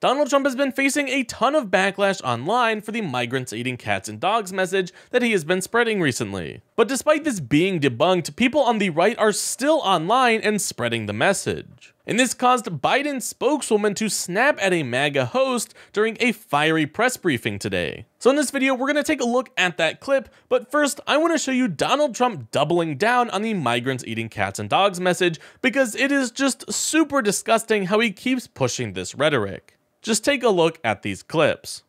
Donald Trump has been facing a ton of backlash online for the migrants eating cats and dogs message that he has been spreading recently. But despite this being debunked, people on the right are still online and spreading the message. And this caused Biden's spokeswoman to snap at a MAGA host during a fiery press briefing today. So in this video, we're to take a look at that clip, but first, I want to show you Donald Trump doubling down on the migrants eating cats and dogs message because it is just super disgusting how he keeps pushing this rhetoric. Just take a look at these clips.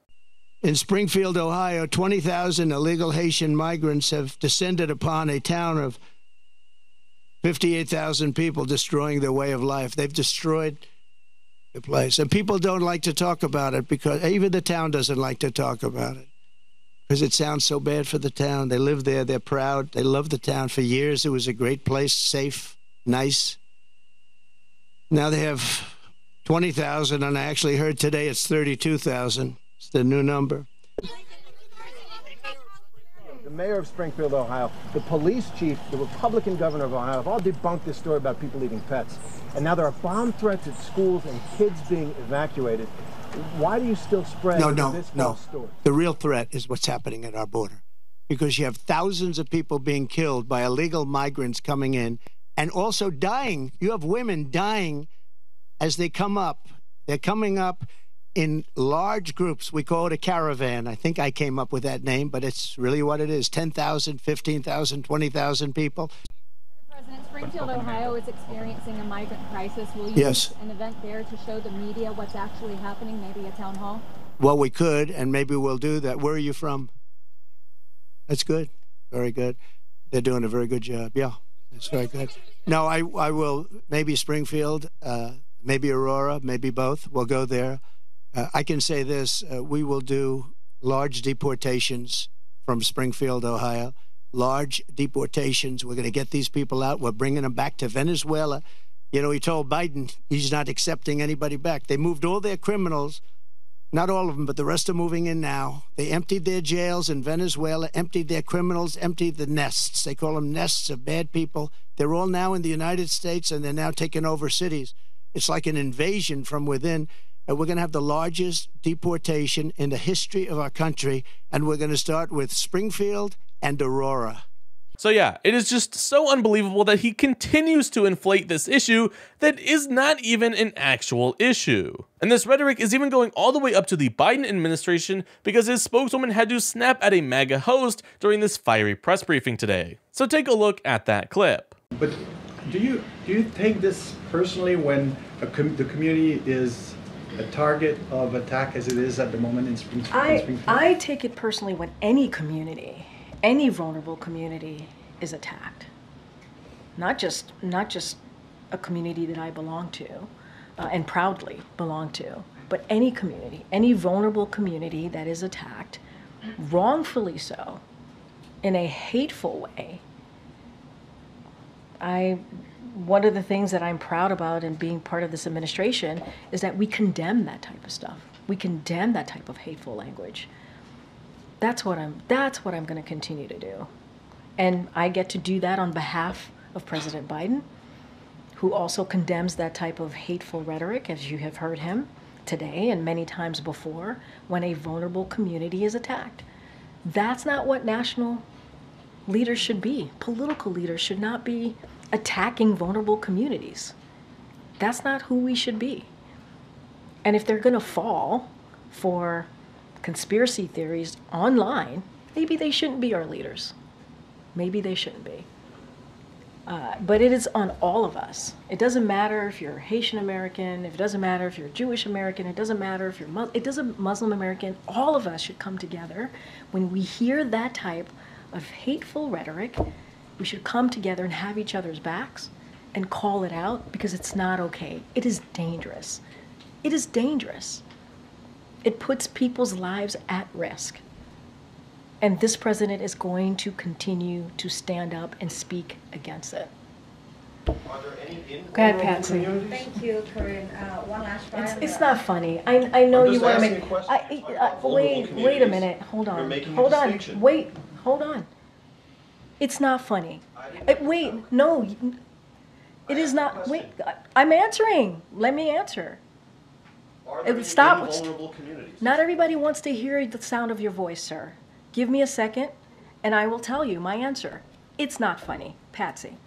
In Springfield, Ohio, 20,000 illegal Haitian migrants have descended upon a town of 58,000 people, destroying their way of life. They've destroyed the place. And people don't like to talk about it because even the town doesn't like to talk about it because it sounds so bad for the town. They live there, they're proud, they love the town. For years, it was a great place, safe, nice. Now they have 20,000, and I actually heard today it's 32,000. It's the new number. The mayor of Springfield, Ohio, the police chief, the Republican governor of Ohio have all debunked this story about people eating pets. And now there are bomb threats at schools and kids being evacuated. Why do you still spread no, no, this no. story? The real threat is what's happening at our border because you have thousands of people being killed by illegal migrants coming in and also dying. You have women dying as they come up. They're coming up in large groups. We call it a caravan. I think I came up with that name, but it's really what it is 10,000, 15,000, 20,000 people. President, Springfield, Ohio is experiencing a migrant crisis. Will you Yes. an event there to show the media what's actually happening, maybe a town hall? Well, we could, and maybe we'll do that. Where are you from? That's good. Very good. They're doing a very good job. Yeah, that's very good. No, I, I will, maybe Springfield, uh, maybe Aurora, maybe both. We'll go there. Uh, I can say this uh, we will do large deportations from Springfield, Ohio. Large deportations. We're going to get these people out. We're bringing them back to Venezuela. You know, he told Biden he's not accepting anybody back. They moved all their criminals, not all of them, but the rest are moving in now. They emptied their jails in Venezuela, emptied their criminals, emptied the nests. They call them nests of bad people. They're all now in the United States and they're now taking over cities. It's like an invasion from within. And we're going to have the largest deportation in the history of our country. And we're going to start with Springfield and Aurora. So yeah, it is just so unbelievable that he continues to inflate this issue that is not even an actual issue. And this rhetoric is even going all the way up to the Biden administration because his spokeswoman had to snap at a MAGA host during this fiery press briefing today. So take a look at that clip. But do you do you take this personally when com the community is a target of attack as it is at the moment in, Spring in I, Springfield? I take it personally when any community, any vulnerable community is attacked. Not just not just a community that I belong to uh, and proudly belong to, but any community, any vulnerable community that is attacked, wrongfully so, in a hateful way. I one of the things that I'm proud about in being part of this administration is that we condemn that type of stuff. We condemn that type of hateful language. That's what I'm that's what I'm going to continue to do. And I get to do that on behalf of President Biden, who also condemns that type of hateful rhetoric as you have heard him today and many times before when a vulnerable community is attacked. That's not what national leaders should be. Political leaders should not be attacking vulnerable communities. That's not who we should be. And if they're going to fall for conspiracy theories online, maybe they shouldn't be our leaders. Maybe they shouldn't be. Uh, but it is on all of us. It doesn't matter if you're Haitian American, if it doesn't matter if you're Jewish American, it doesn't matter if you're Mus- it doesn't Muslim American. All of us should come together when we hear that type of hateful rhetoric. We should come together and have each other's backs and call it out because it's not okay. It is dangerous. It is dangerous. It puts people's lives at risk. And this president is going to continue to stand up and speak against it. Are there any in Go ahead, vulnerable Patsy. Thank you, Karine. Uh, one last It's, it's not funny. I, I know I'm you want to make. a question. I, Are I, wait, wait a minute. Hold You're on. making a Hold on. distinction. Wait. Hold on. It's not funny. Uh, wait. No. you- It is not. Wait. I- I'm answering. Let me answer. Any stop. Not everybody wants to hear the sound of your voice, sir. Give me a second, and I will tell you my answer. It's not funny, Patsy.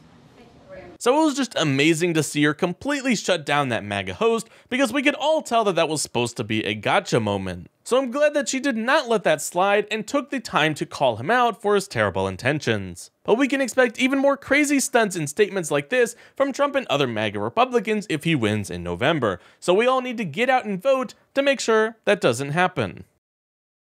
So it was just amazing to see her completely shut down that MAGA host because we could all tell that that was supposed to be a gotcha moment. So I'm glad that she did not let that slide and took the time to call him out for his terrible intentions. But we can expect even more crazy stunts and statements like this from Trump and other MAGA Republicans if he wins in November. So we all need to get out and vote to make sure that doesn't happen.